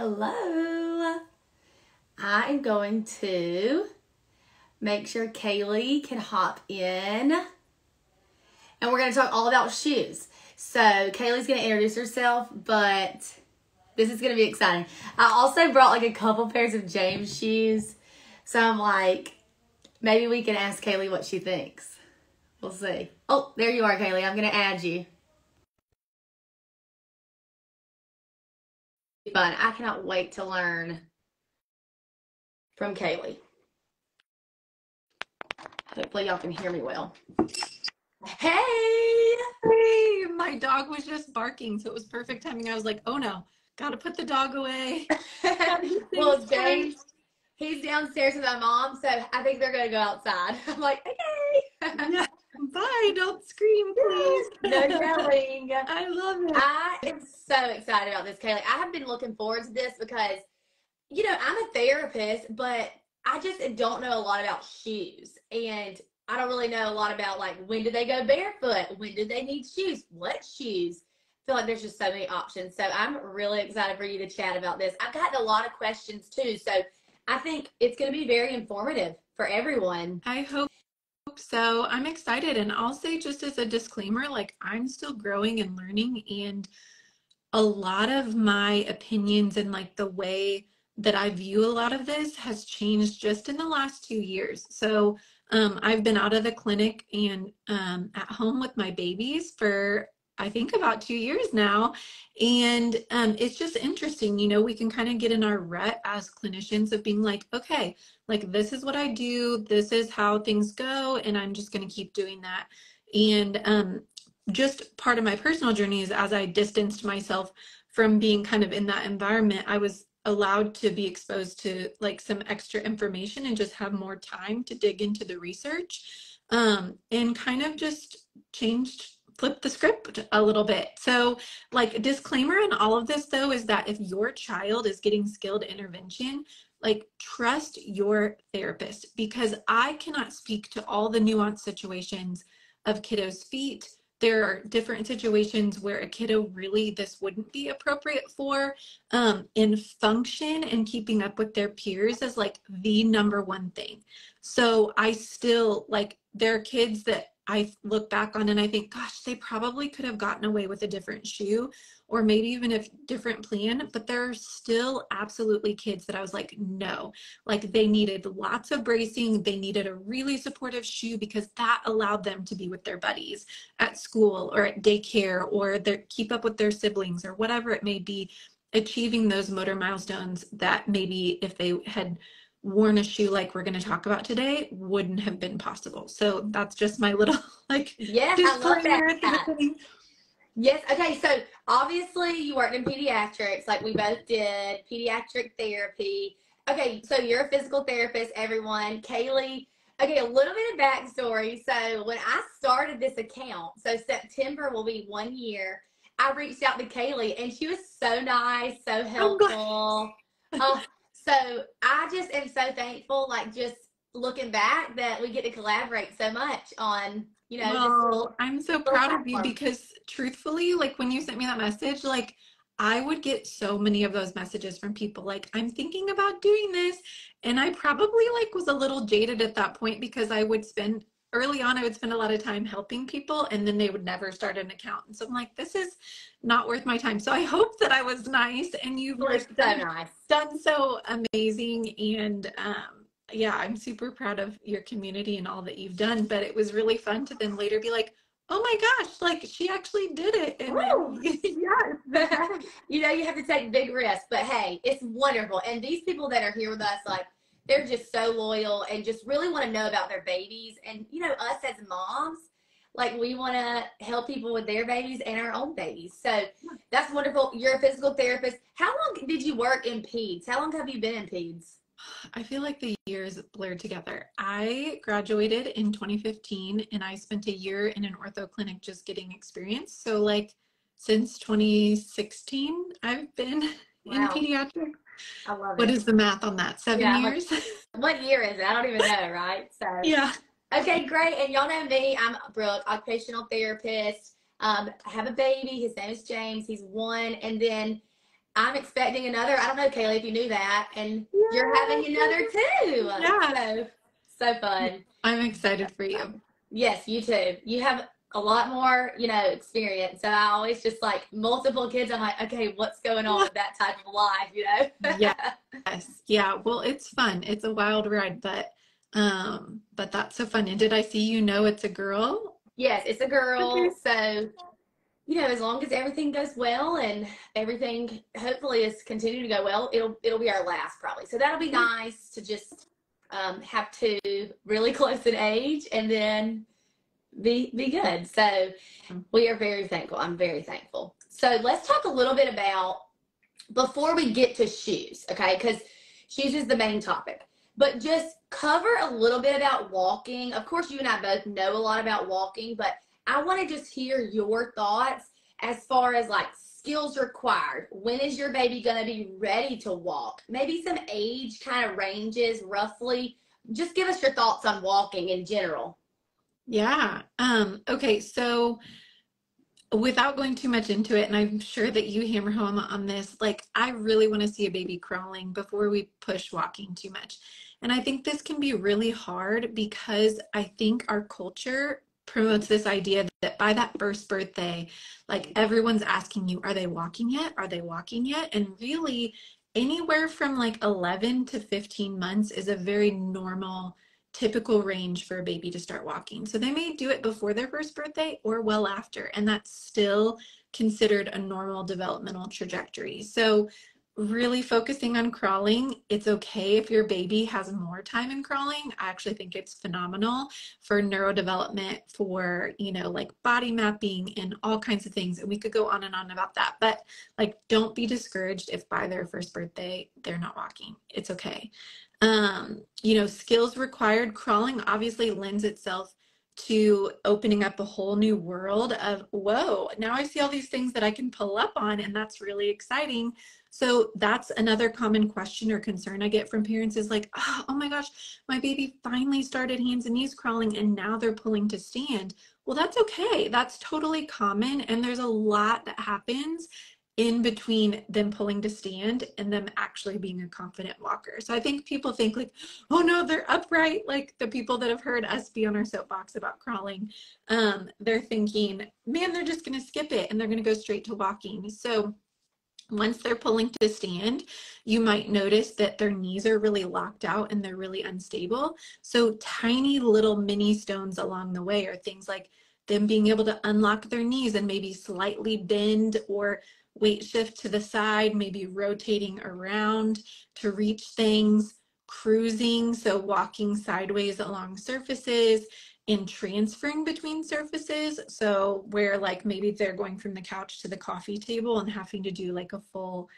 Hello. I am going to make sure Kaylee can hop in. And we're going to talk all about shoes. So, Kaylee's going to introduce herself, but this is going to be exciting. I also brought like a couple pairs of James shoes. So, I'm like, maybe we can ask Kaylee what she thinks. We'll see. Oh, there you are, Kaylee. I'm going to add you. Fun. I cannot wait to learn from Kaylee. Hopefully, y'all can hear me well. Hey! Hey, my dog was just barking, so it was perfect timing. I was like, oh no, gotta put the dog away. well, James, he's downstairs with my mom, so I think they're gonna go outside. I'm like, okay. Bye, don't scream, please. no yelling. I love it. I am so excited about this, Kaylee. I have been looking forward to this because, you know, I'm a therapist, but I just don't know a lot about shoes. And I don't really know a lot about like when do they go barefoot? When do they need shoes? What shoes? I feel like there's just so many options. So I'm really excited for you to chat about this. I've gotten a lot of questions too. So I think it's going to be very informative for everyone. I hope so. I'm excited. And I'll say, just as a disclaimer, like I'm still growing and learning, and a lot of my opinions and like the way that I view a lot of this has changed just in the last two years. So um, I've been out of the clinic and um, at home with my babies for I think about two years now. And um, it's just interesting, you know, we can kind of get in our rut as clinicians of being like, okay, like this is what I do, this is how things go, and I'm just going to keep doing that. And um, just part of my personal journey is as I distanced myself from being kind of in that environment, I was allowed to be exposed to like some extra information and just have more time to dig into the research um, and kind of just changed flip the script a little bit. So, like, disclaimer in all of this, though, is that if your child is getting skilled intervention, like, trust your therapist because I cannot speak to all the nuanced situations of kiddos' feet. There are different situations where a kiddo really this wouldn't be appropriate for. Um, and function and keeping up with their peers is like the number one thing. So I still like there are kids that I look back on and I think, gosh, they probably could have gotten away with a different shoe or maybe even a different plan. But there are still absolutely kids that I was like, no, like they needed lots of bracing. They needed a really supportive shoe because that allowed them to be with their buddies at school or at daycare or their, keep up with their siblings or whatever it may be, achieving those motor milestones that maybe if they had worn a shoe like we're going to talk about today wouldn't have been possible. So that's just my little like yes, I love that. Yes. Okay. So obviously you worked in pediatrics, like we both did, pediatric therapy. Okay. So you're a physical therapist, everyone. Kaylee. Okay, a little bit of backstory. So when I started this account, so September will be one year. I reached out to Kaylee, and she was so nice, so oh, helpful. Oh, so I just am so thankful, like just looking back, that we get to collaborate so much on, you know. Well, little, I'm so proud platform. of you because truthfully, like when you sent me that message, like I would get so many of those messages from people like, I'm thinking about doing this. And I probably like was a little jaded at that point because I would spend early on I would spend a lot of time helping people and then they would never start an account. And so I'm like, this is not worth my time. So I hope that I was nice and you've like so done, nice. done so amazing. And um, yeah, I'm super proud of your community and all that you've done. But it was really fun to then later be like, oh my gosh, like she actually did it. And yes. you know, you have to take big risks, but hey, it's wonderful. And these people that are here with us, like they're just so loyal and just really want to know about their babies. And, you know, us as moms, like we want to help people with their babies and our own babies. So that's wonderful. You're a physical therapist. How long did you work in PEDS? How long have you been in PEDS? I feel like the years blurred together. I graduated in 2015 and I spent a year in an ortho clinic just getting experience. So, like, since 2016, I've been wow. in pediatrics. I love it. What is the math on that? Seven yeah, years? what year is it? I don't even know, right? So yeah. Okay, great. And y'all know me. I'm Brooke, occupational therapist. Um, I have a baby. His name is James. He's one. And then I'm expecting another. I don't know, Kaylee, if you knew that, and you're having another too. Yeah. So, so fun. I'm excited for you. Yes, you too. You have a lot more, you know, experience. So I always just like multiple kids. I'm like, okay, what's going on with that type of life, you know? yeah. Yes. Yeah. Well, it's fun. It's a wild ride, but um, but that's so fun. And did I see you know it's a girl? Yes, it's a girl. Okay. So, you know, as long as everything goes well and everything hopefully is continuing to go well, it'll it'll be our last probably. So that'll be nice to just um, have two really close in age and then be be good. So mm-hmm. we are very thankful. I'm very thankful. So let's talk a little bit about before we get to shoes, okay? Because shoes is the main topic. But just cover a little bit about walking. Of course, you and I both know a lot about walking, but I want to just hear your thoughts as far as like skills required. When is your baby going to be ready to walk? Maybe some age kind of ranges roughly. Just give us your thoughts on walking in general. Yeah. Um, okay, so without going too much into it, and I'm sure that you hammer home on this, like I really want to see a baby crawling before we push walking too much. And I think this can be really hard because I think our culture promotes this idea that by that first birthday, like everyone's asking you, are they walking yet? Are they walking yet? And really, anywhere from like 11 to 15 months is a very normal typical range for a baby to start walking. So they may do it before their first birthday or well after, and that's still considered a normal developmental trajectory. So really focusing on crawling, it's okay if your baby has more time in crawling. I actually think it's phenomenal for neurodevelopment, for, you know, like body mapping and all kinds of things. And we could go on and on about that. But like, don't be discouraged if by their first birthday, they're not walking. It's okay um, you know, skills required. Crawling obviously lends itself to opening up a whole new world of, whoa, now I see all these things that I can pull up on, and that's really exciting. So that's another common question or concern I get from parents is like, oh, oh my gosh, my baby finally started hands and knees crawling and now they're pulling to stand. Well, that's okay. That's totally common. And there's a lot that happens in between them pulling to stand and them actually being a confident walker. So I think people think like, oh no, they're upright. Like the people that have heard us be on our soapbox about crawling, um, they're thinking, man, they're just to skip it and they're to go straight to walking. So once they're pulling to stand, you might notice that their knees are really locked out and they're really unstable. So tiny little mini stones along the way are things like them being able to unlock their knees and maybe slightly bend or weight shift to the side, maybe rotating around to reach things, cruising, so walking sideways along surfaces and transferring between surfaces. So where like maybe they're going from the couch to the coffee table and having to do like a full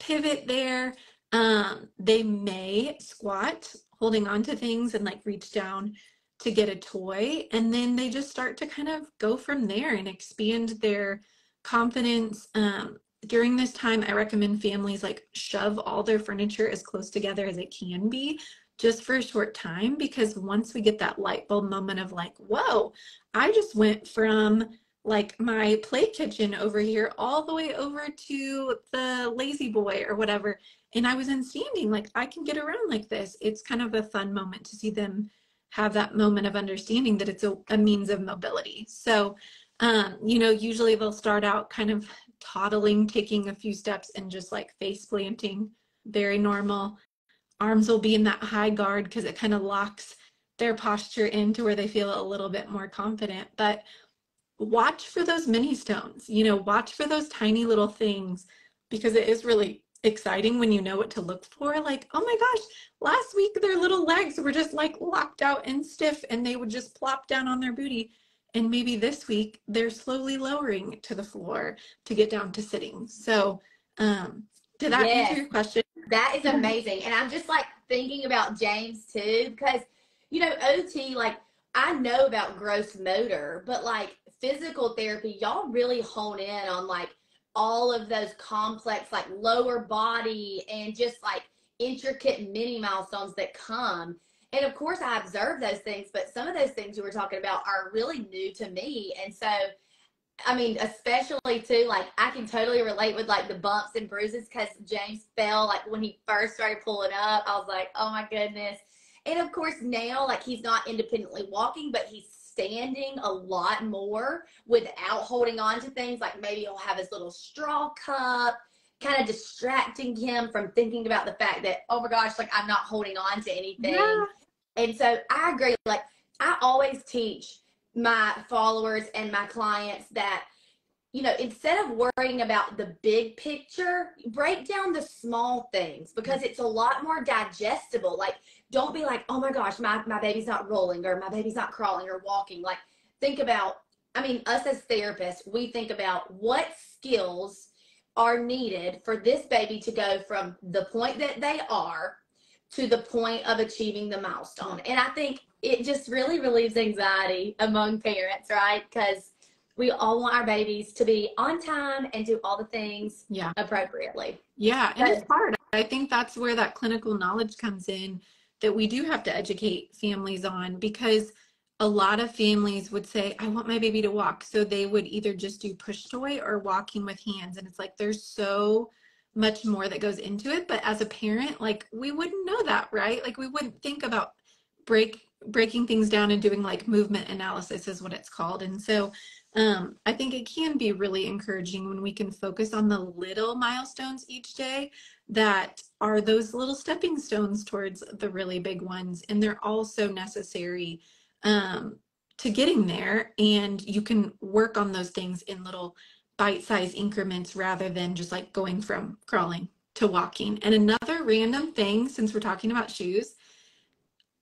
pivot there. Um, they may squat, holding on to things and like reach down to get a toy. And then they just start to kind of go from there and expand their confidence. Um, during this time, I recommend families like shove all their furniture as close together as it can be just for a short time because once we get that light bulb moment of like, whoa, I just went from like my play kitchen over here all the way over to the lazy boy or whatever. And I was in standing, like I can get around like this. It's kind of a fun moment to see them have that moment of understanding that it's a, a means of mobility. So um, you know, usually they'll start out kind of toddling, taking a few steps and just like face planting, very normal. Arms will be in that high guard because it kind of locks their posture into where they feel a little bit more confident. But watch for those mini stones, you know, watch for those tiny little things because it is really exciting when you know what to look for. Like, oh my gosh, last week their little legs were just like locked out and stiff and they would just plop down on their booty. And maybe this week they're slowly lowering to the floor to get down to sitting. So, um, did that Yes. answer your question? That is amazing. And I'm just like thinking about James too, because, you know, OT, like, I know about gross motor, but like physical therapy, y'all really hone in on like all of those complex, like lower body and just like intricate mini milestones that come. And of course, I observe those things, but some of those things you were talking about are really new to me. And so I mean, especially too, like I can totally relate with like the bumps and bruises because James fell like when he first started pulling up. I was like, oh my goodness. And of course, now like he's not independently walking, but he's standing a lot more without holding on to things. Like maybe he'll have his little straw cup, kind of distracting him from thinking about the fact that, oh my gosh, like I'm not holding on to anything. Yeah. And so I agree. Like I always teach my followers and my clients that you know, instead of worrying about the big picture, break down the small things because it's a lot more digestible. Like, don't be like, oh my gosh, my, my baby's not rolling or my baby's not crawling or walking. Like, think about, I mean, us as therapists, we think about what skills are needed for this baby to go from the point that they are to the point of achieving the milestone. And I think it just really relieves anxiety among parents, right? Because we all want our babies to be on time and do all the things yeah. appropriately. Yeah, and it's hard. I think that's where that clinical knowledge comes in that we do have to educate families on because a lot of families would say, I want my baby to walk. So they would either just do push toy or walking with hands. And it's like there's so much more that goes into it. But as a parent, like we wouldn't know that, right? Like we wouldn't think about break breaking things down and doing like movement analysis is what it's called. And so um, I think it can be really encouraging when we can focus on the little milestones each day that are those little stepping stones towards the really big ones. And they're also necessary um, to getting there. And you can work on those things in little bite sized increments rather than just like going from crawling to walking. And another random thing, since we're talking about shoes,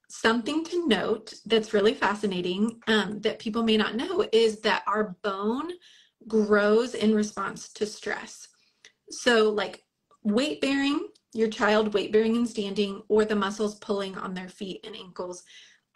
something to note that's really fascinating um, that people may not know is that our bone grows in response to stress. So, like weight bearing, your child weight bearing and standing, or the muscles pulling on their feet and ankles.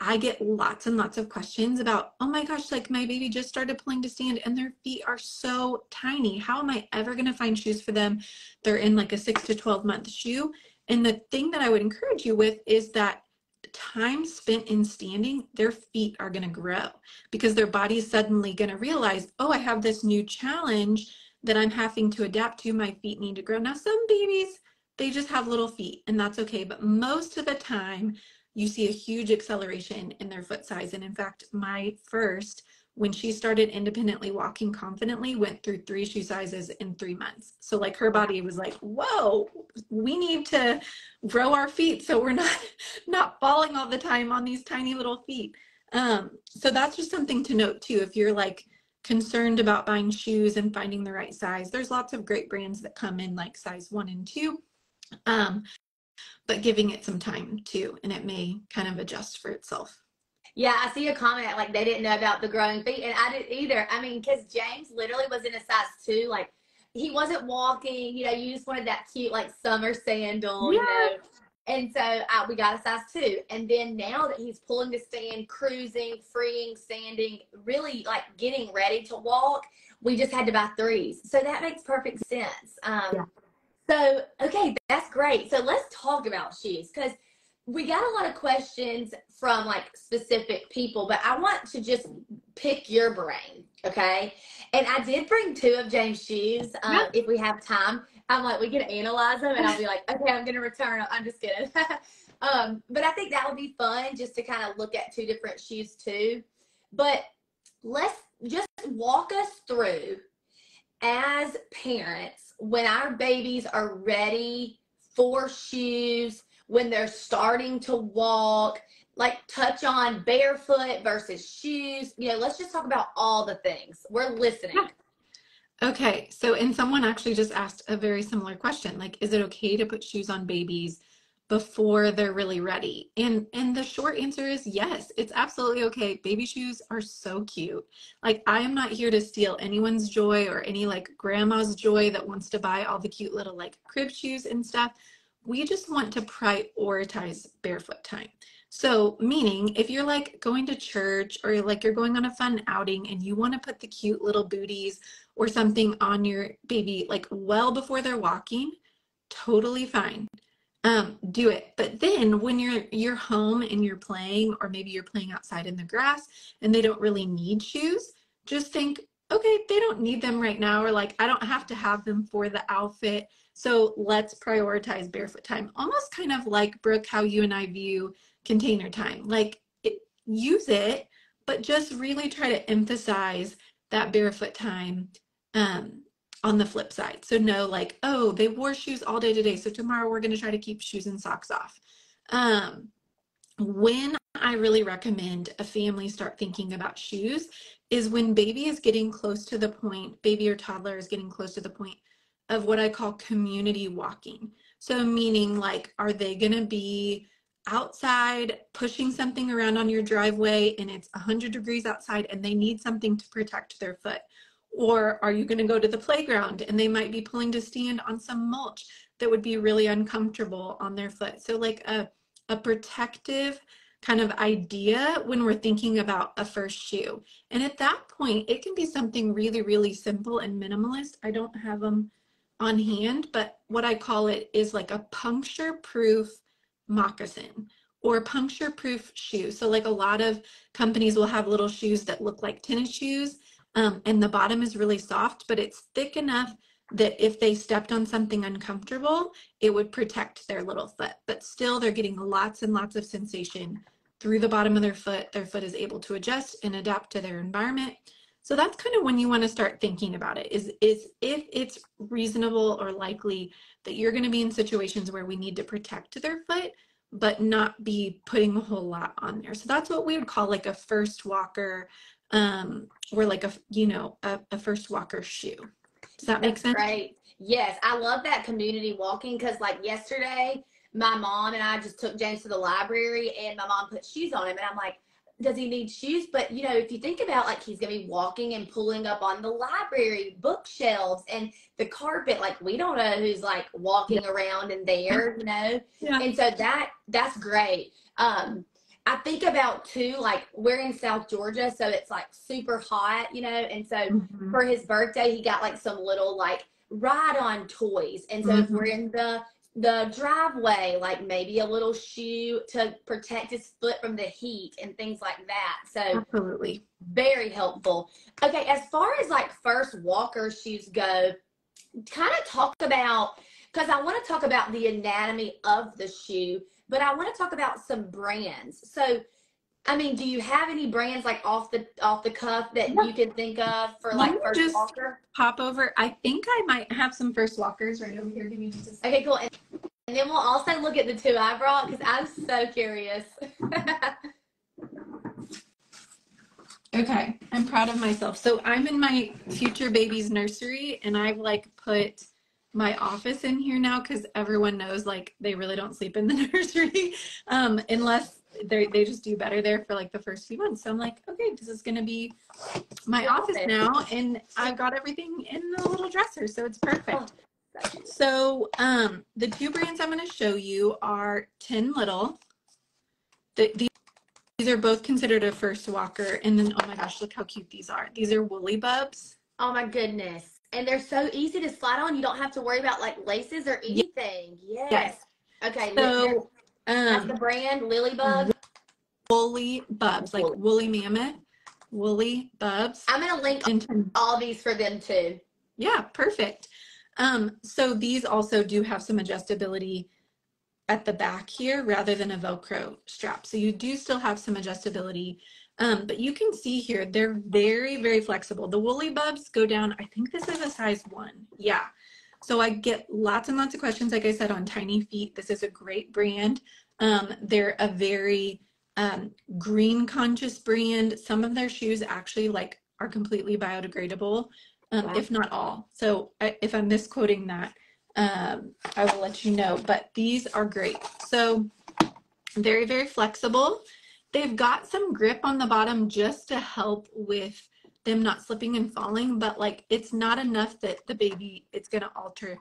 I get lots and lots of questions about, oh my gosh, like my baby just started pulling to stand and their feet are so tiny. How am I ever going to find shoes for them? They're in like a six to 12 month shoe. And the thing that I would encourage you with is that time spent in standing, their feet are going to grow because their body is suddenly going to realize, oh, I have this new challenge that I'm having to adapt to. My feet need to grow. Now, some babies, they just have little feet, and that's okay. But most of the time, you see a huge acceleration in their foot size. And in fact, my first when she started independently walking confidently went through three shoe sizes in three months. So like her body was like whoa we need to grow our feet so we're not not falling all the time on these tiny little feet. Um, so that's just something to note too. If you're like concerned about buying shoes and finding the right size there's lots of great brands that come in like size one and two. Um, but giving it some time too and it may kind of adjust for itself yeah, I see a comment like they didn't know about the growing feet, and I didn't either. I mean, because James literally was in a size two, like he wasn't walking. You know, you just wanted that cute like summer sandal, yeah. you know. And so uh, we got a size two, and then now that he's pulling the stand, cruising, freeing, standing, really like getting ready to walk, we just had to buy threes. So that makes perfect sense. Um, yeah. So okay, that's great. So let's talk about shoes because we got a lot of questions from like specific people, but I want to just pick your brain, okay? And I did bring two of James' shoes um, if we have time. I'm like, we can analyze them, and I'll be like, okay, I'm gonna return. I'm just kidding. um, but I think that would be fun just to kind of look at two different shoes too. But let's just walk us through as parents when our babies are ready for shoes when they're starting to walk, like touch on barefoot versus shoes. You know, let's just talk about all the things. We're listening. Okay, so and someone actually just asked a very similar question like is it okay to put shoes on babies before they're really ready? And and the short answer is yes, it's absolutely okay. Baby shoes are so cute. Like I am not here to steal anyone's joy or any like grandma's joy that wants to buy all the cute little like crib shoes and stuff we just want to prioritize barefoot time. So, meaning if you're like going to church or like you're going on a fun outing and you want to put the cute little booties or something on your baby like well before they're walking, totally fine. Um, do it. But then when you're you're home and you're playing, or maybe you're playing outside in the grass and they don't really need shoes, just think okay, they don't need them right now, or like, I don't have to have them for the outfit. So let's prioritize barefoot time. Almost kind of like, Brooke, how you and I view container time. Like, it, use it, but just really try to emphasize that barefoot time um, on the flip side. So no, like, oh, they wore shoes all day today. So tomorrow we're going to try to keep shoes and socks off. Um, when I really recommend a family start thinking about shoes is when baby is getting close to the point, baby or toddler is getting close to the point of what I call community walking. So, meaning like, are they going to be outside pushing something around on your driveway and it's 100 degrees outside and they need something to protect their foot? Or are you going to go to the playground and they might be pulling to stand on some mulch that would be really uncomfortable on their foot? So, like a, a protective kind of idea when we're thinking about a first shoe. And at that point, it can be something really, really simple and minimalist. I don't have them on hand, but what I call it is like a puncture proof moccasin or puncture proof shoe. So, like a lot of companies will have little shoes that look like tennis shoes, um, and the bottom is really soft, but it's thick enough that if they stepped on something uncomfortable, it would protect their little foot. But still, they're getting lots and lots of sensation through the bottom of their foot. Their foot is able to adjust and adapt to their environment. So that's kind of when you want to start thinking about it is, is if it's reasonable or likely that you're going to be in situations where we need to protect their foot, but not be putting a whole lot on there. So that's what we would call like a first walker um, or like a, you know, a, a first walker shoe. Does that make sense? Right. Yes, I love that community walking because, like yesterday, my mom and I just took James to the library, and my mom put shoes on him, and I'm like, "Does he need shoes?" But you know, if you think about like he's gonna be walking and pulling up on the library bookshelves and the carpet, like we don't know who's like walking around in there, you know. Yeah. And so that that's great. Um, I think about too, like we're in South Georgia, so it's like super hot, you know. And so mm-hmm. for his birthday, he got like some little like ride on toys. And so mm-hmm. if we're in the the driveway, like maybe a little shoe to protect his foot from the heat and things like that. So absolutely very helpful. Okay, as far as like first walker shoes go, kind of talk about because I want to talk about the anatomy of the shoe but I want to talk about some brands. So, I mean, do you have any brands like off the off the cuff that yeah. you can think of for like first just walker? Pop over. I think I might have some first walkers right over here. Give me just a second. Okay, cool. And, and then we'll also look at the two I brought because I'm so curious. okay, I'm proud of myself. So I'm in my future baby's nursery, and I've like put my office in here now because everyone knows like they really don't sleep in the nursery um, unless they they just do better there for like the first few months. So I'm like, okay, this is gonna be my office now, and I've got everything in the little dresser, so it's perfect. So um, the two brands I'm gonna show you are Ten Little. The, these these are both considered a first walker, and then oh my gosh, look how cute these are. These are Woolly Bubs. Oh my goodness and they're so easy to slide on. You don't have to worry about like laces or anything. Yes. yes. Okay. So um, that's the brand Lily Bug. Woolly Bubs, like woolly mammoth, woolly bubs. I'm gonna link into all these for them too. Yeah, perfect. Um, so these also do have some adjustability at the back here rather than a Velcro strap. So you do still have some adjustability um, but you can see here, they're very, very flexible. The woolly bubs go down, I think this is a size one. Yeah. So I get lots and lots of questions, like I said, on Tiny Feet. This is a great brand. Um, they're a very um, green conscious brand. Some of their shoes actually like are completely biodegradable, um, wow. if not all. So I, if I'm misquoting that, um, I will let you know. But these are great. So very, very flexible. They've got some grip on the bottom just to help with them not slipping and falling, but like it's not enough that the baby, it's going to alter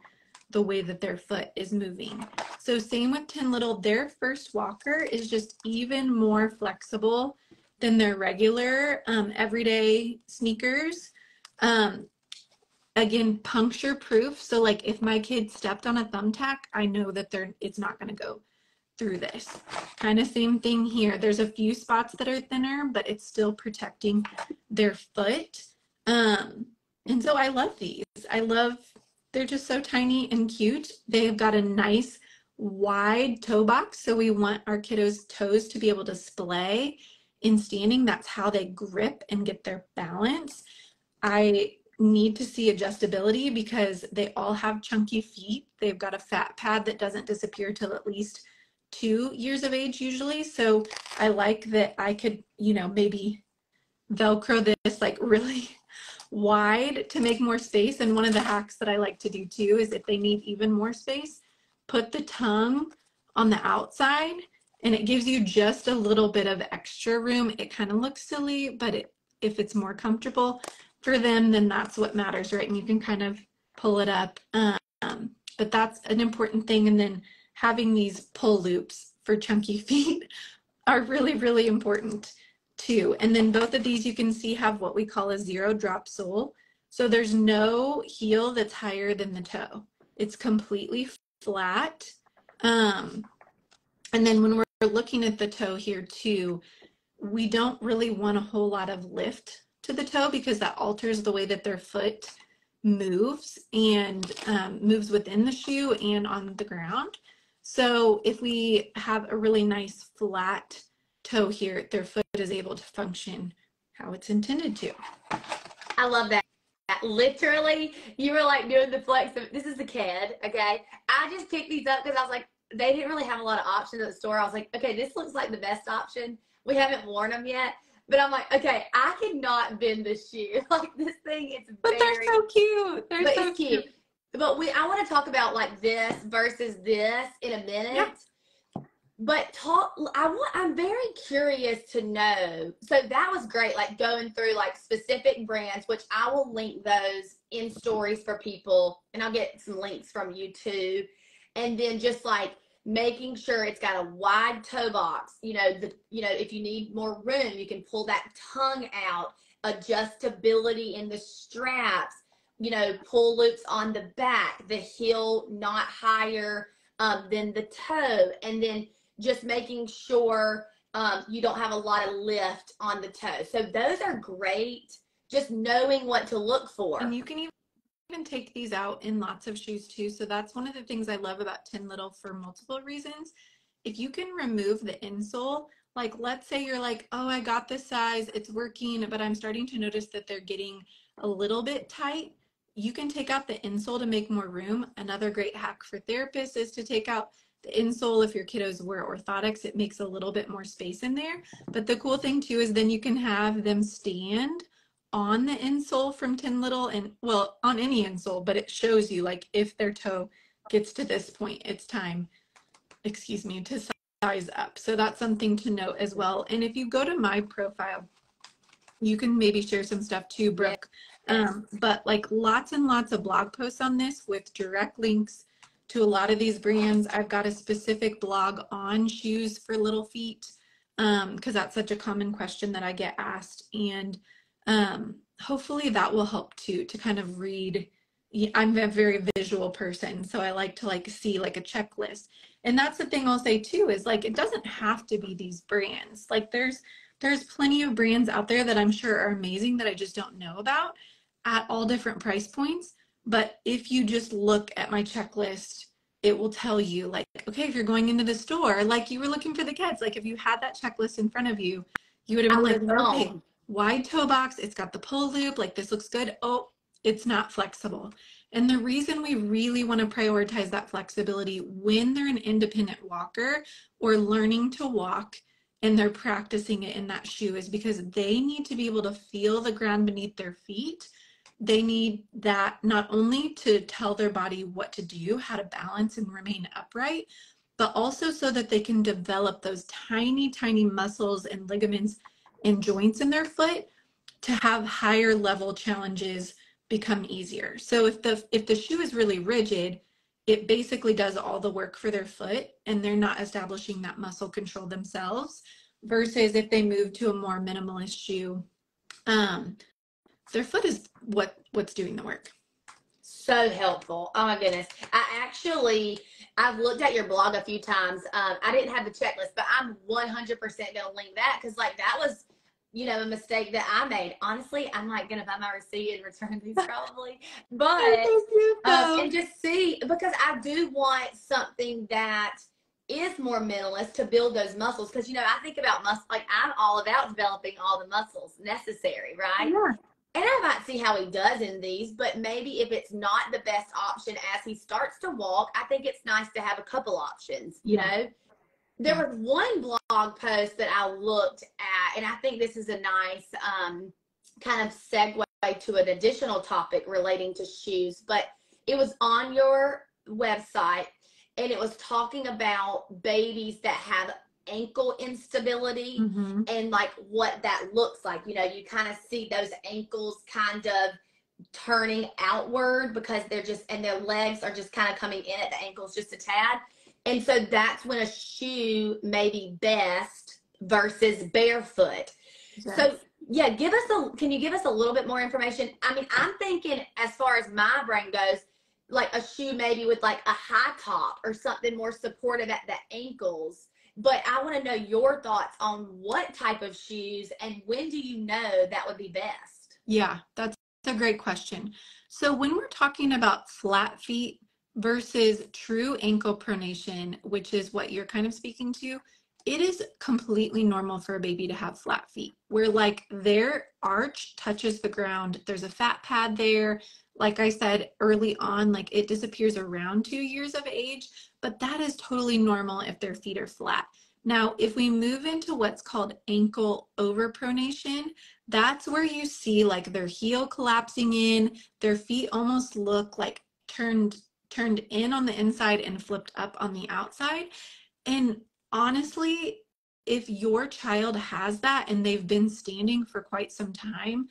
the way that their foot is moving. So same with Ten Little, their first walker is just even more flexible than their regular um, everyday sneakers. Um, again, puncture proof. So like if my kid stepped on a thumbtack, I know that they're it's not going to go through this. Kind of same thing here. There's a few spots that are thinner, but it's still protecting their foot. Um, and so I love these. I love, they're just so tiny and cute. They've got a nice wide toe box. So we want our kiddos' toes to be able to splay in standing. That's how they grip and get their balance. I need to see adjustability because they all have chunky feet. They've got a fat pad that doesn't disappear till at least two years of age usually. So I like that I could, you know, maybe Velcro this like really wide to make more space. And one of the hacks that I like to do too is if they need even more space, put the tongue on the outside and it gives you just a little bit of extra room. It kind of looks silly, but it, if it's more comfortable for them, then that's what matters, right? And you can kind of pull it up. Um, but that's an important thing. And then having these pull loops for chunky feet are really, really important too. And then both of these you can see have what we call a zero drop sole. So there's no heel that's higher than the toe. It's completely flat. Um, and then when we're looking at the toe here too, we don't really want a whole lot of lift to the toe because that alters the way that their foot moves and um, moves within the shoe and on the ground. So if we have a really nice flat toe here, their foot is able to function how it's intended to. I love that. Literally, you were like doing the flex. Of, this is the kid, okay? I just picked these up because I was like, they didn't really have a lot of options at the store. I was like, okay, this looks like the best option. We haven't worn them yet. But I'm like, okay, I cannot bend this shoe. Like this thing, it's but very, they're so cute. They're so cute. cute. But we, I want to talk about like this versus this in a minute. Yeah but talk i want i'm very curious to know so that was great like going through like specific brands which i will link those in stories for people and i'll get some links from you too and then just like making sure it's got a wide toe box you know the you know if you need more room you can pull that tongue out adjustability in the straps you know pull loops on the back the heel not higher um, than the toe and then just making sure um, you don't have a lot of lift on the toe. So those are great. Just knowing what to look for. And you can even take these out in lots of shoes too. So that's one of the things I love about Ten Little for multiple reasons. If you can remove the insole, like let's say you're like, oh, I got this size, it's working, but I'm starting to notice that they're getting a little bit tight. You can take out the insole to make more room. Another great hack for therapists is to take out the insole, if your kiddos wear orthotics, it makes a little bit more space in there. But the cool thing too is then you can have them stand on the insole from Ten Little and well, on any insole, but it shows you like if their toe gets to this point, it's time, excuse me, to size up. So that's something to note as well. And if you go to my profile, you can maybe share some stuff too, Brooke. Um, but like lots and lots of blog posts on this with direct links to a lot of these brands. I've got a specific blog on shoes for little feet because um, that's such a common question that I get asked. And um, hopefully that will help too to kind of read. I'm a very visual person, so I like to like see like a checklist. And that's the thing I'll say too is like it doesn't have to be these brands. Like there's there's plenty of brands out there that I'm sure are amazing that I just don't know about at all different price points. But if you just look at my checklist, it will tell you, like, okay, if you're going into the store, like you were looking for the kids, like if you had that checklist in front of you, you would have been like, okay, wide toe box, it's got the pull loop, like this looks good. Oh, it's not flexible. And the reason we really want to prioritize that flexibility when they're an independent walker or learning to walk and they're practicing it in that shoe is because they need to be able to feel the ground beneath their feet they need that not only to tell their body what to do, how to balance and remain upright, but also so that they can develop those tiny, tiny muscles and ligaments and joints in their foot to have higher level challenges become easier. So if the if the shoe is really rigid, it basically does all the work for their foot and they're not establishing that muscle control themselves versus if they move to a more minimalist shoe um, their foot is what what's doing the work. So helpful. Oh my goodness. I actually i've looked at your blog a few times. Um, i didn't have the checklist but i'm 100% gonna link that because like that was you know, a mistake that I made. Honestly, I'm like gonna buy my receipt and return these probably, but um, and just see because I do want something that is more minimalist to build those muscles because you know I think about muscle like I'm all about developing all the muscles necessary, right? Yeah. And I might see how he does in these, but maybe if it's not the best option as he starts to walk, I think it's nice to have a couple options, you Yeah. know? There was one blog post that I looked at, and I think this is a nice um, kind of segue to an additional topic relating to shoes, but it was on your website and it was talking about babies that have ankle instability Mhm. and like what that looks like. You know, you kind of see those ankles kind of turning outward because they're just, and their legs are just kind of coming in at the ankles just a tad. And so that's when a shoe may be best versus barefoot. So yeah, give us a can you give us a little bit more information? I mean, I'm thinking as far as my brain goes, like a shoe maybe with like a high top or something more supportive at the ankles. But I want to know your thoughts on what type of shoes and when do you know that would be best? Yeah, that's a great question. So when we're talking about flat feet versus true ankle pronation, which is what you're kind of speaking to, it is completely normal for a baby to have flat feet, where like their arch touches the ground. There's a fat pad there. Like I said early on, like it disappears around two years of age, but that is totally normal if their feet are flat. Now, if we move into what's called ankle overpronation, that's where you see like their heel collapsing in, their feet almost look like turned turned in on the inside and flipped up on the outside. And honestly, if your child has that and they've been standing for quite some time,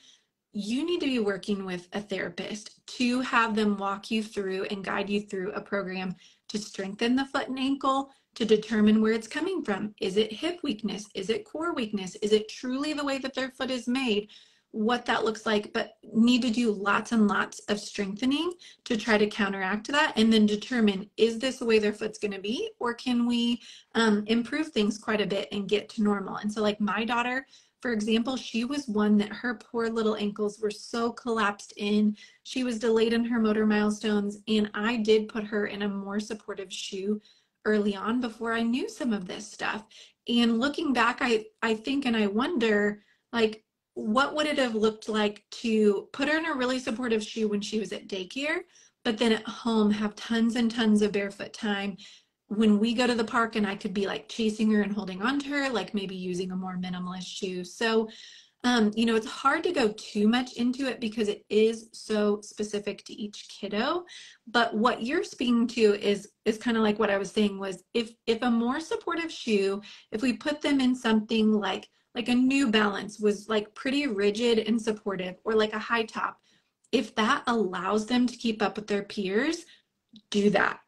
you need to be working with a therapist to have them walk you through and guide you through a program to strengthen the foot and ankle to determine where it's coming from. Is it hip weakness? Is it core weakness? Is it truly the way that their foot is made? What that looks like, but need to do lots and lots of strengthening to try to counteract that and then determine is this the way their foot's going to be or can we um, improve things quite a bit and get to normal? And so, like my daughter, for example, she was one that her poor little ankles were so collapsed in. She was delayed in her motor milestones, and I did put her in a more supportive shoe early on before I knew some of this stuff. And looking back, I I think and I wonder like what would it have looked like to put her in a really supportive shoe when she was at daycare, but then at home have tons and tons of barefoot time when we go to the park and I could be like chasing her and holding on to her, like maybe using a more minimalist shoe. So, um, you know, it's hard to go too much into it because it is so specific to each kiddo. But what you're speaking to is is kind of like what I was saying was if if a more supportive shoe, if we put them in something like like a new balance was like pretty rigid and supportive or like a high top, if that allows them to keep up with their peers, do that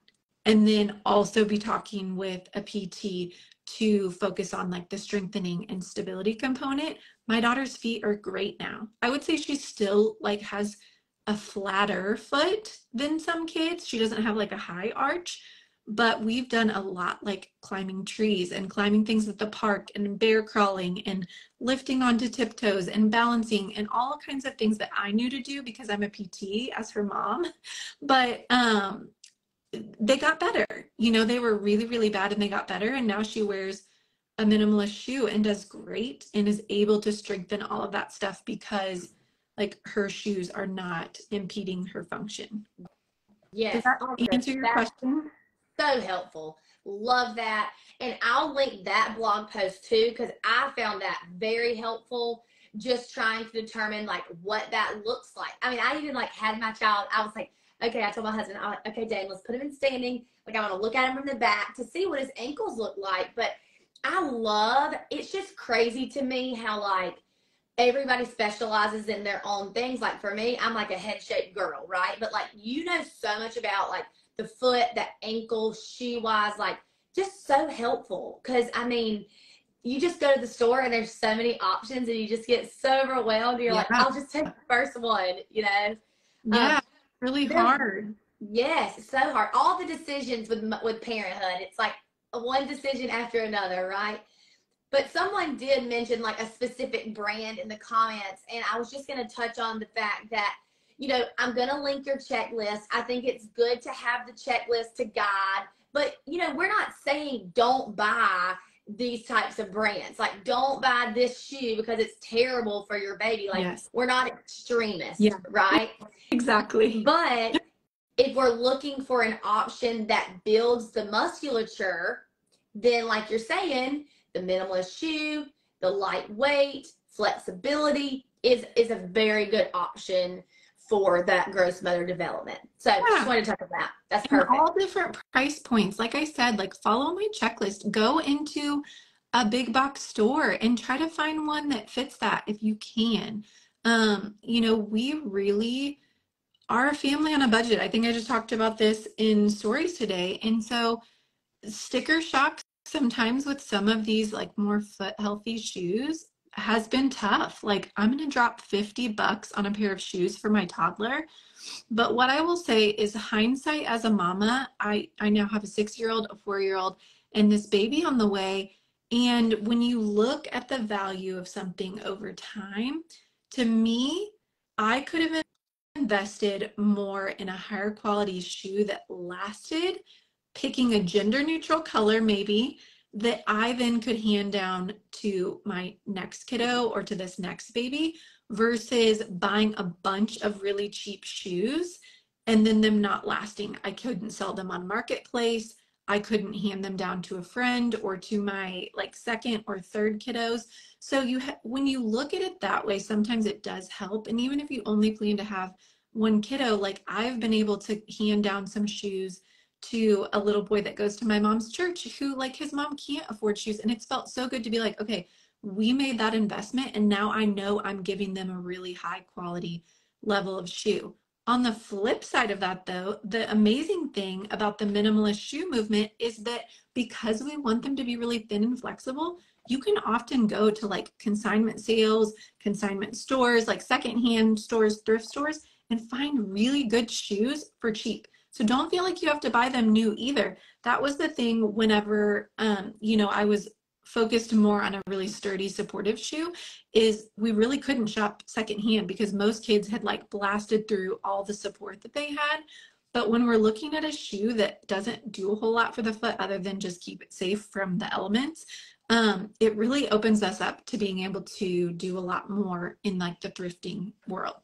and then also be talking with a PT to focus on like the strengthening and stability component. My daughter's feet are great now. I would say she still like has a flatter foot than some kids. She doesn't have like a high arch, but we've done a lot like climbing trees and climbing things at the park and bear crawling and lifting onto tiptoes and balancing and all kinds of things that I knew to do because I'm a PT as her mom. But um they got better. You know, they were really, really bad and they got better. And now she wears a minimalist shoe and does great and is able to strengthen all of that stuff because like her shoes are not impeding her function. Yes. Does that answer your That's question? So helpful. Love that. And I'll link that blog post too, because I found that very helpful. Just trying to determine like what that looks like. I mean, I even like had my child, I was like, okay, I told my husband, I'm like, okay, Dan, let's put him in standing. Like I want to look at him from the back to see what his ankles look like. But I love it's just crazy to me how like everybody specializes in their own things. Like for me, I'm like a head shaped girl, right? But like you know so much about like the foot, the ankle, shoe wise, like just so helpful. Cause I mean, you just go to the store and there's so many options and you just get so overwhelmed. You're like, I'll just take the first one, you know? Um, yeah, really hard. Yes, so hard. All the decisions with with parenthood, it's like one decision after another, right? but someone did mention like a specific brand in the comments, and I was just going to touch on the fact that you know, I'm going to link your checklist. I think it's good to have the checklist to guide, but you know, we're not saying don't buy these types of brands. Like, don't buy this shoe because it's terrible for your baby. Like, yes. we're not extremists, yeah. right? exactly. But if we're looking for an option that builds the musculature, then, like you're saying, the minimalist shoe, the lightweight, flexibility is is a very good option for that gross motor development. So yeah. just wanted to talk about that. That's perfect. And all different price points. Like I said, like follow my checklist. Go into a big box store and try to find one that fits that if you can. Um, you know, we really are a family on a budget. I think I just talked about this in stories today. And so sticker shock sometimes with some of these like more foot healthy shoes has been tough. Like I'm going to drop 50 bucks on a pair of shoes for my toddler. But what I will say is hindsight as a mama, I I now have a 6-year-old, a 4-year-old, and this baby on the way. And when you look at the value of something over time, to me, I could have invested more in a higher quality shoe that lasted, picking a gender neutral color maybe that I then could hand down to my next kiddo or to this next baby versus buying a bunch of really cheap shoes and then them not lasting. I couldn't sell them on marketplace. I couldn't hand them down to a friend or to my like second or third kiddos. So you ha- when you look at it that way, sometimes it does help. And even if you only plan to have one kiddo, like I've been able to hand down some shoes to a little boy that goes to my mom's church who like his mom can't afford shoes and it's felt so good to be like okay we made that investment and now i know i'm giving them a really high quality level of shoe. On the flip side of that though the amazing thing about the minimalist shoe movement is that because we want them to be really thin and flexible you can often go to like consignment sales consignment stores like secondhand stores thrift stores and find really good shoes for cheap so don't feel like you have to buy them new either. That was the thing whenever, um, you know, I was focused more on a really sturdy supportive shoe is we really couldn't shop secondhand because most kids had like blasted through all the support that they had but when we're looking at a shoe that doesn't do a whole lot for the foot other than just keep it safe from the elements um, it really opens us up to being able to do a lot more in like the thrifting world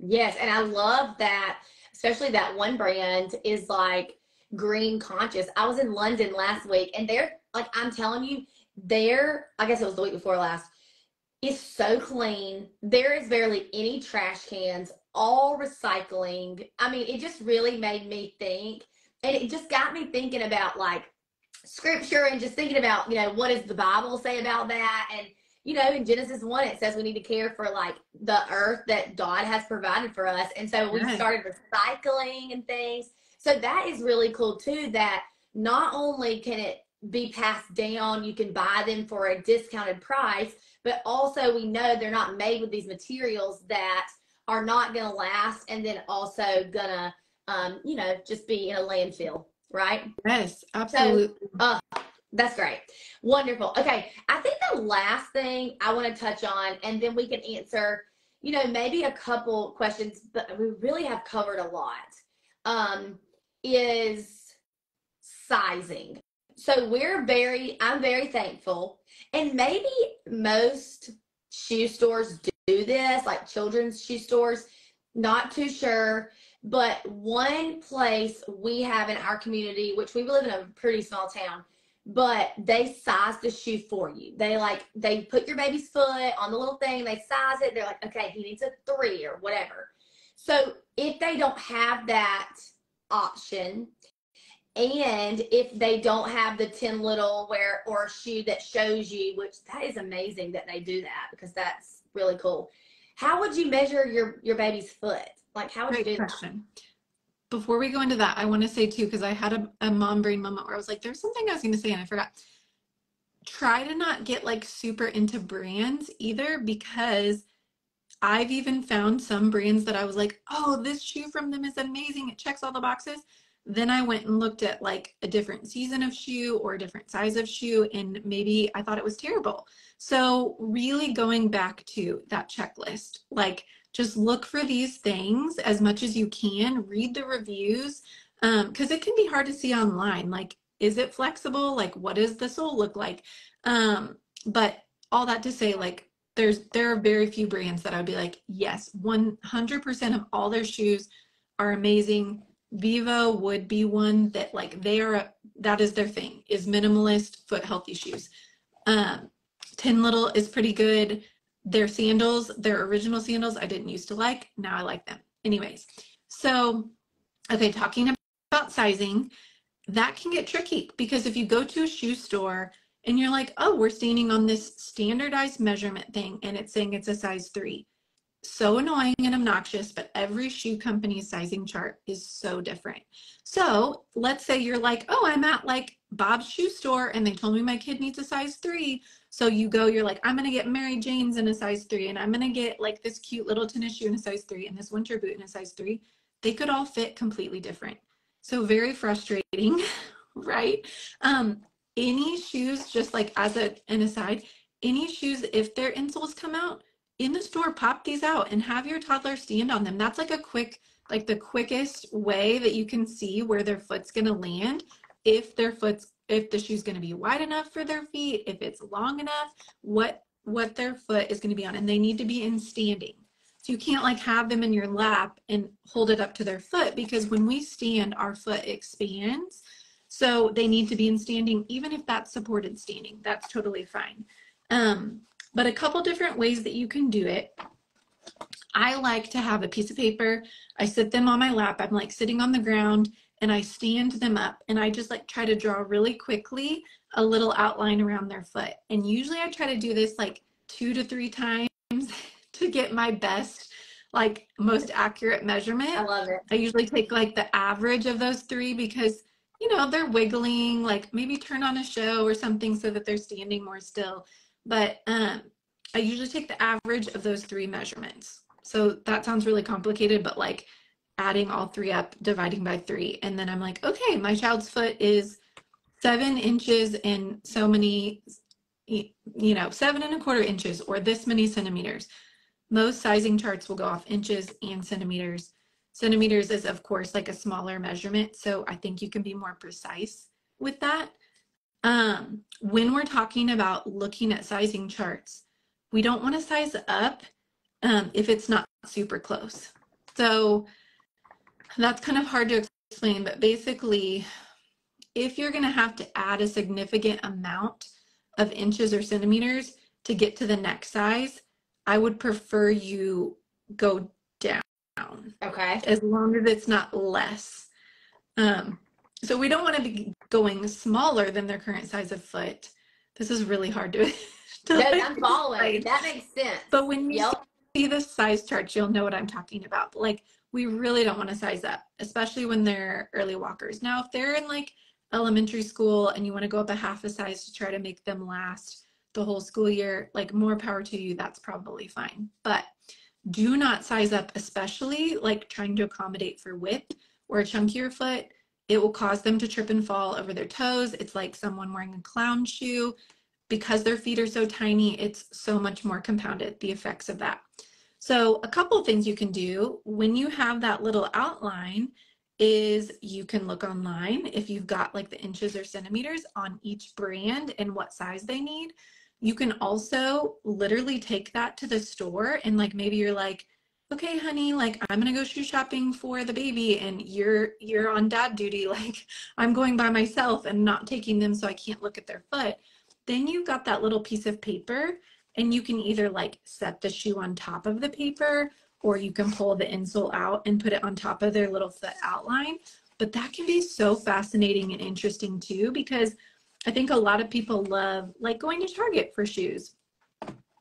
yes and i love that especially that one brand is like green conscious. I was in London last week and they're like, I'm telling you, there, I guess it was the week before last, is so clean. There is barely any trash cans, all recycling. I mean, it just really made me think. And it just got me thinking about like scripture and just thinking about, you know, what does the Bible say about that? And you know, in Genesis 1, it says we need to care for like the earth that God has provided for us. And so we started recycling and things. So that is really cool too, that not only can it be passed down, you can buy them for a discounted price, but also we know they're not made with these materials that are not going to last and then also going to, um, you know, just be in a landfill, right? Yes, absolutely. So, uh, that's great. Wonderful. Okay. I think the last thing I want to touch on, and then we can answer, you know, maybe a couple questions, but we really have covered a lot, um, is sizing. So we're very, I'm very thankful. And maybe most shoe stores do this, like children's shoe stores, not too sure. But one place we have in our community, which we live in a pretty small town, but they size the shoe for you. They like they put your baby's foot on the little thing, they size it. They're like, okay, he needs a three or whatever. So if they don't have that option, and if they don't have the Ten Little wear or shoe that shows you, which that is amazing that they do that because that's really cool. How would you measure your your baby's foot? Like how would Great you do question. that? Before we go into that, I want to say too, because I had a, a mom brain moment where I was like, there's something I was going to say and I forgot. Try to not get like super into brands either because I've even found some brands that I was like, oh, this shoe from them is amazing. It checks all the boxes. then I went and looked at like a different season of shoe or a different size of shoe, and maybe I thought it was terrible. So, really going back to that checklist, like just look for these things as much as you can, read the reviews, because um, it can be hard to see online. Like, is it flexible? Like, what does the sole look like? Um, but all that to say, like, there's there are very few brands that I'd be like, yes, 100% of all their shoes are amazing. Vivo would be one that like they are that is their thing is minimalist foot healthy shoes. Um, Ten Little is pretty good. Their sandals, their original sandals, I didn't used to like. Now I like them. Anyways, so okay, talking about sizing, that can get tricky because if you go to a shoe store and you're like, oh, we're standing on this standardized measurement thing and it's saying it's a size three. So annoying and obnoxious, but every shoe company's sizing chart is so different. So let's say you're like, oh, I'm at like Bob's shoe store and they told me my kid needs a size three. So you go, you're like, I'm going to get Mary Jane's in a size three, and I'm going to get like this cute little tennis shoe in a size three and this winter boot in a size three. They could all fit completely different. So very frustrating, right? Um, any shoes, just like as a, an aside, any shoes, if their insoles come out in the store, pop these out and have your toddler stand on them. That's like a quick, like the quickest way that you can see where their foot's to land if their foot's if the shoe's going to be wide enough for their feet, if it's long enough, what what their foot is going to be on and they need to be in standing. So you can't like have them in your lap and hold it up to their foot because when we stand our foot expands. So they need to be in standing even if that's supported standing. That's totally fine. Um, but a couple different ways that you can do it. I like to have a piece of paper. I sit them on my lap. I'm like sitting on the ground and I stand them up and I just like try to draw really quickly a little outline around their foot. And usually I try to do this like two to three times to get my best, like most accurate measurement. I love it. I usually take like the average of those three because, you know, they're wiggling, like maybe turn on a show or something so that they're standing more still. But um, I usually take the average of those three measurements. So that sounds really complicated, but like adding all three up, dividing by three. And then I'm like, okay, my child's foot is seven inches and so many, you know, seven and a quarter inches or this many centimeters. Most sizing charts will go off inches and centimeters. Centimeters is, of course, like a smaller measurement. So I think you can be more precise with that. Um, when we're talking about looking at sizing charts, we don't want to size up um, if it's not super close. So that's kind of hard to explain, but basically, if you're going to have to add a significant amount of inches or centimeters to get to the next size, I would prefer you go down. Okay. As long as it's not less. Um, so we don't want to be going smaller than their current size of foot. This is really hard to. to no, I'm following. That makes sense. But when you yep. see the size charts, you'll know what I'm talking about. Like we really don't want to size up, especially when they're early walkers. Now, if they're in like elementary school and you want to go up a half a size to try to make them last the whole school year, like more power to you, that's probably fine. But do not size up, especially like trying to accommodate for width or a chunkier foot. It will cause them to trip and fall over their toes. It's like someone wearing a clown shoe. Because their feet are so tiny, it's so much more compounded, the effects of that. So a couple things you can do when you have that little outline is you can look online if you've got like the inches or centimeters on each brand and what size they need. You can also literally take that to the store and like maybe you're like, okay, honey, like I'm gonna go shoe shopping for the baby and you're you're on dad duty, like I'm going by myself and not taking them so I can't look at their foot. Then you've got that little piece of paper and you can either like set the shoe on top of the paper or you can pull the insole out and put it on top of their little foot outline. But that can be so fascinating and interesting too, because I think a lot of people love like going to Target for shoes.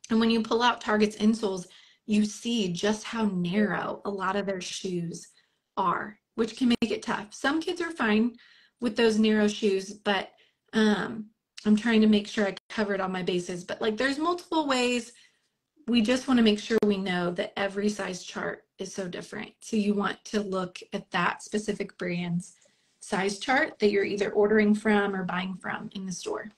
And when you pull out Target's insoles, you see just how narrow a lot of their shoes are, which can make it tough. Some kids are fine with those narrow shoes, but um, I'm trying to make sure I covered all my bases, but like there's multiple ways. We just want to make sure we know that every size chart is so different. So you want to look at that specific brand's size chart that you're either ordering from or buying from in the store.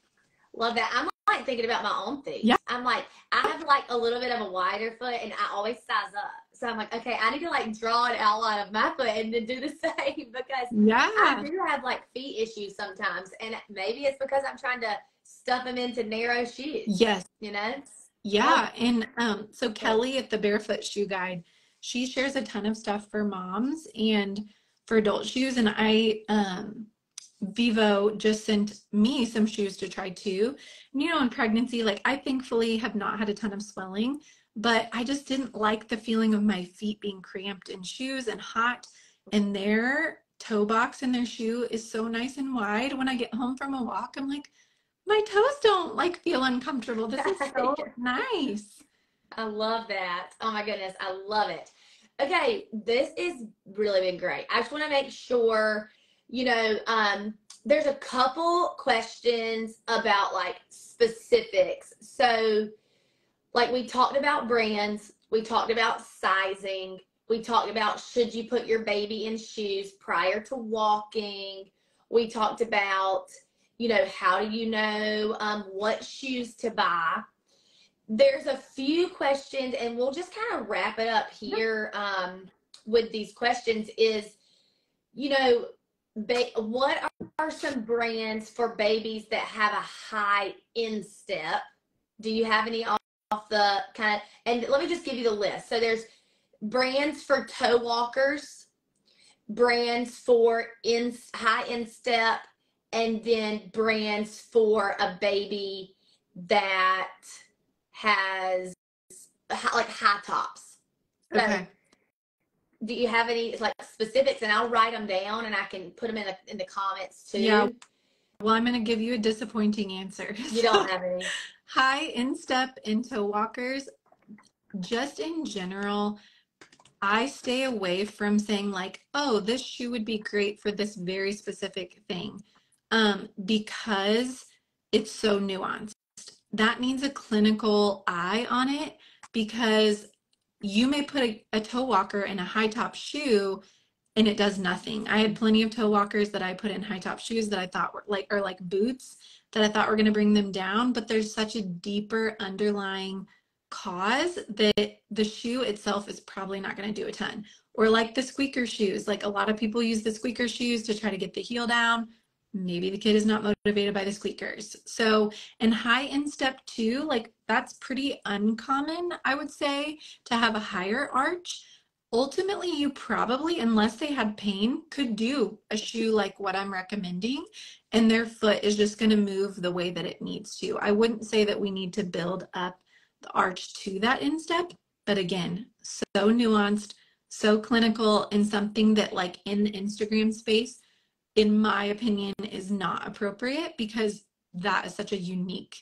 Love that. I'm like thinking about my own feet. Yeah. I'm like, I have like a little bit of a wider foot and I always size up. So I'm like, okay, I need to like draw an outline of my foot and then do the same because Yeah. I do have like feet issues sometimes. And maybe it's because I'm trying to stuff them into narrow shoes, Yes. you know? Yeah. And um, so Kelly at the Barefoot Shoe Guide, she shares a ton of stuff for moms and for adult shoes. And I, um, Vivo just sent me some shoes to try too. And, you know, in pregnancy, like I thankfully have not had a ton of swelling, but I just didn't like the feeling of my feet being cramped in shoes and hot. And their toe box in their shoe is so nice and wide. When I get home from a walk, I'm like, my toes don't like feel uncomfortable. This is so nice. I love that. Oh my goodness, I love it. Okay, this is really been great. I just want to make sure, you know, um, there's a couple questions about like specifics. So, like we talked about brands, we talked about sizing, we talked about should you put your baby in shoes prior to walking. We talked about, you know, how do you know um, what shoes to buy. There's a few questions and we'll just kind of wrap it up here um, with these questions is you know ba- what are, are some brands for babies that have a high instep do you have any off, the kind of and let me just give you the list so there's brands for toe walkers brands for in high instep and then brands for a baby that has like high tops. So, Okay. do you have any like specifics? And I'll write them down, and I can put them in the in the comments too. Yeah. Well, I'm going to give you a disappointing answer. You don't have any. High instep and toe walkers, just in general, I stay away from saying like, oh, this shoe would be great for this very specific thing. Um, because it's so nuanced. That needs a clinical eye on it because you may put a, a toe walker in a high top shoe and it does nothing. I had plenty of toe walkers that I put in high top shoes that I thought were like, or like boots that I thought were going to bring them down, but there's such a deeper underlying cause that the shoe itself is probably not going to do a ton. Or like the squeaker shoes, like a lot of people use the squeaker shoes to try to get the heel down. Maybe the kid is not motivated by the squeakers. So, and high instep too, like that's pretty uncommon, I would say, to have a higher arch ultimately you probably unless they had pain could do a shoe like what i'm recommending and their foot is just going to move the way that it needs to i wouldn't say that we need to build up the arch to that instep but again so nuanced so clinical and something that like in the instagram space in my opinion is not appropriate because that is such a unique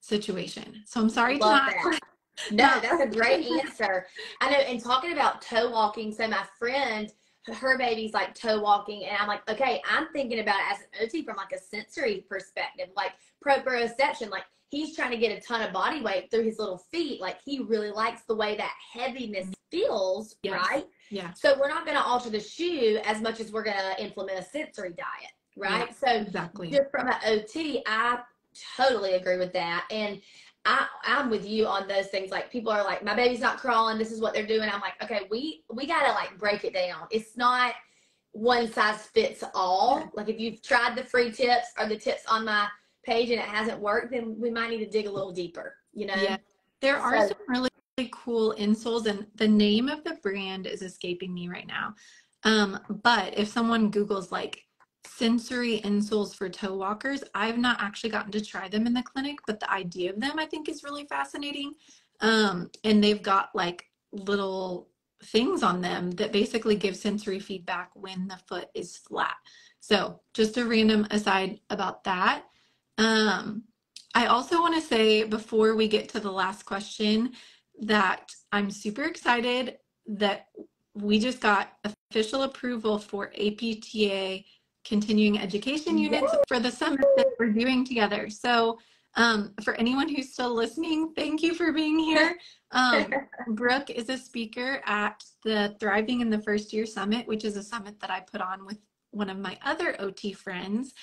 situation so i'm sorry to not. No, that's a great answer. I know. And talking about toe walking, so my friend, her baby's like toe walking, and I'm like, okay, I'm thinking about it as an OT from like a sensory perspective, like proprioception. Like he's trying to get a ton of body weight through his little feet. Like he really likes the way that heaviness mm-hmm. feels, Yes. right? yeah So we're not going to alter the shoe as much as we're going to implement a sensory diet, right? So exactly just from an OT, I totally agree with that. And I, I'm with you on those things. Like people are like, my baby's not crawling. This is what they're doing. I'm like, okay, we we gotta like break it down. It's not one size fits all. Like if you've tried the free tips or the tips on my page and it hasn't worked, then we might need to dig a little deeper. You know? Yeah. There are So- some really, really cool insoles, and the name of the brand is escaping me right now. Um, but if someone Googles like sensory insoles for toe walkers, I've not actually gotten to try them in the clinic, but the idea of them I think is really fascinating. Um, and they've got like little things on them that basically give sensory feedback when the foot is flat. So just a random aside about that. Um, I also want to say before we get to the last question that I'm super excited that we just got official approval for APTA continuing education units for the summit that we're doing together. So um, for anyone who's still listening, thank you for being here. Um, Brooke is a speaker at the Thriving in the First Year Summit, which is a summit that I put on with one of my other OT friends.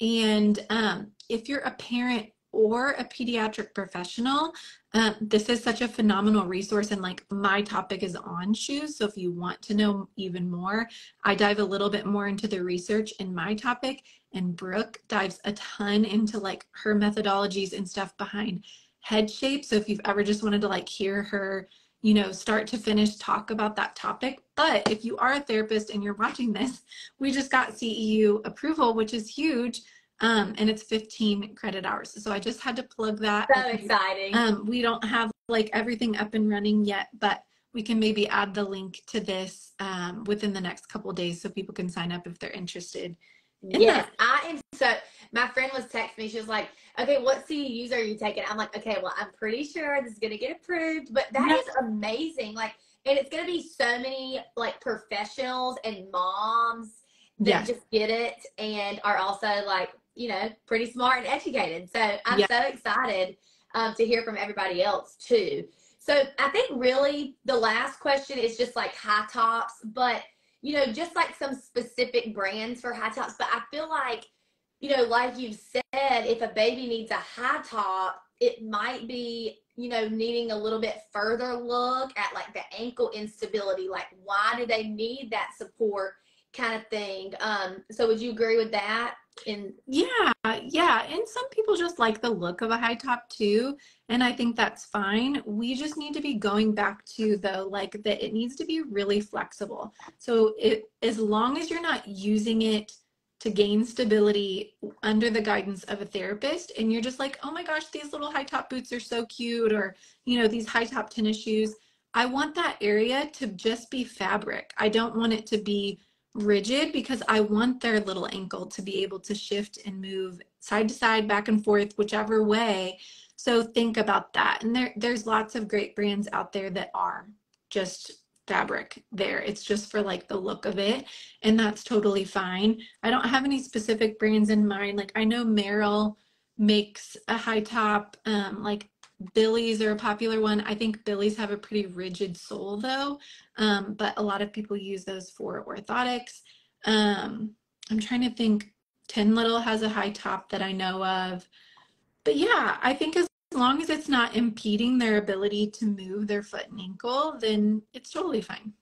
And um, if you're a parent or a pediatric professional, um, this is such a phenomenal resource. And like my topic is on shoes. So if you want to know even more, I dive a little bit more into the research in my topic. And Brooke dives a ton into like her methodologies and stuff behind head shape. So if you've ever just wanted to like hear her, you know, start to finish talk about that topic. But if you are a therapist and you're watching this, we just got CEU approval, which is huge um, and it's 15 credit hours. So I just had to plug that. So exciting. Um, we don't have like everything up and running yet, but we can maybe add the link to this um, within the next couple days so people can sign up if they're interested. Yes, that. I am so. My friend was texting me. She was like, "Okay, what CEUs are you taking?" I'm like, "Okay, well, I'm pretty sure this is gonna get approved." But that is amazing. Like, and it's gonna be so many like professionals and moms that yes. just get it and are also like you know, pretty smart and educated. So I'm yeah. so excited um, to hear from everybody else too. So I think really the last question is just like high tops, but you know, just like some specific brands for high tops. But I feel like, you know, like you've said, if a baby needs a high top, it might be, you know, needing a little bit further look at like the ankle instability. Like, why do they need that support kind of thing? Um, so would you agree with that? In yeah yeah and some people just like the look of a high top too and i think that's fine. We just need to be going back to though like that it needs to be really flexible. So it as long as you're not using it to gain stability under the guidance of a therapist and you're just like oh my gosh these little high top boots are so cute or you know these high top tennis shoes i want that area to just be fabric. I don't want it to be rigid because I want their little ankle to be able to shift and move side to side, back and forth, whichever way. So think about that. And there, there's lots of great brands out there that are just fabric there. It's just for like the look of it. And that's totally fine. I don't have any specific brands in mind. Like I know Merrell makes a high top, um, like Billy's are a popular one. I think Billy's have a pretty rigid sole though, um, but a lot of people use those for orthotics. Um, I'm trying to think. Ten Little has a high top that I know of. But yeah, I think as long as it's not impeding their ability to move their foot and ankle, then it's totally fine.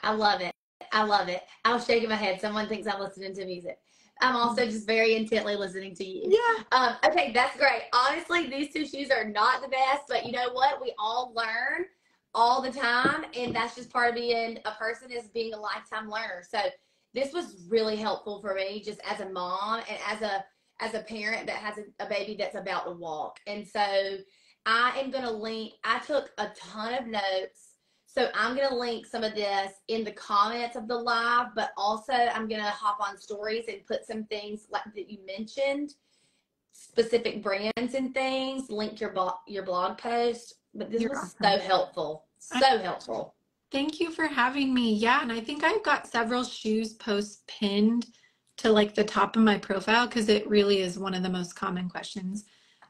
I love it. I love it. I was shaking my head. Someone thinks I'm listening to music. I'm also just very intently listening to you. Yeah. Um, okay, that's great. Honestly, these two shoes are not the best, but you know what? We all learn all the time, and that's just part of being a person is being a lifetime learner. So this was really helpful for me, just as a mom and as a as a parent that has a, a baby that's about to walk. And so I am going to link. I took a ton of notes so I'm going to link some of this in the comments of the live, but also I'm going to hop on stories and put some things like that you mentioned, specific brands and things, link your blog, your blog post. But this You're was awesome. so helpful. So helpful. Thank you for having me. Yeah, and I think I've got several shoes posts pinned to like the top of my profile because it really is one of the most common questions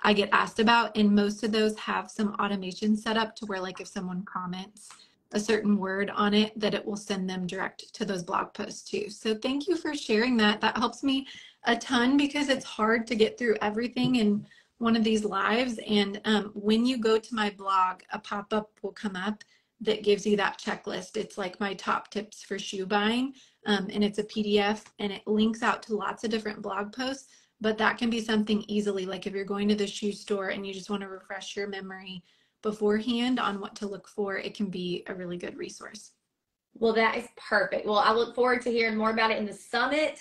I get asked about. And most of those have some automation set up to where like if someone comments, a certain word on it that it will send them direct to those blog posts too. So thank you for sharing that. That helps me a ton because it's hard to get through everything in one of these lives. And um, when you go to my blog, a pop up will come up that gives you that checklist. It's like my top tips for shoe buying. Um, and it's a PDF and it links out to lots of different blog posts. But that can be something easily, like if you're going to the shoe store and you just want to refresh your memory beforehand on what to look for, it can be a really good resource. Well, that is perfect. Well, I look forward to hearing more about it in the summit.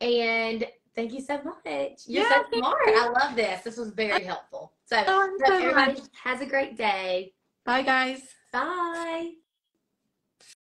And thank you so much. You're yeah, so smart. You. I love this. This was very helpful. So, oh, so everybody has a great day. Bye, guys. Bye.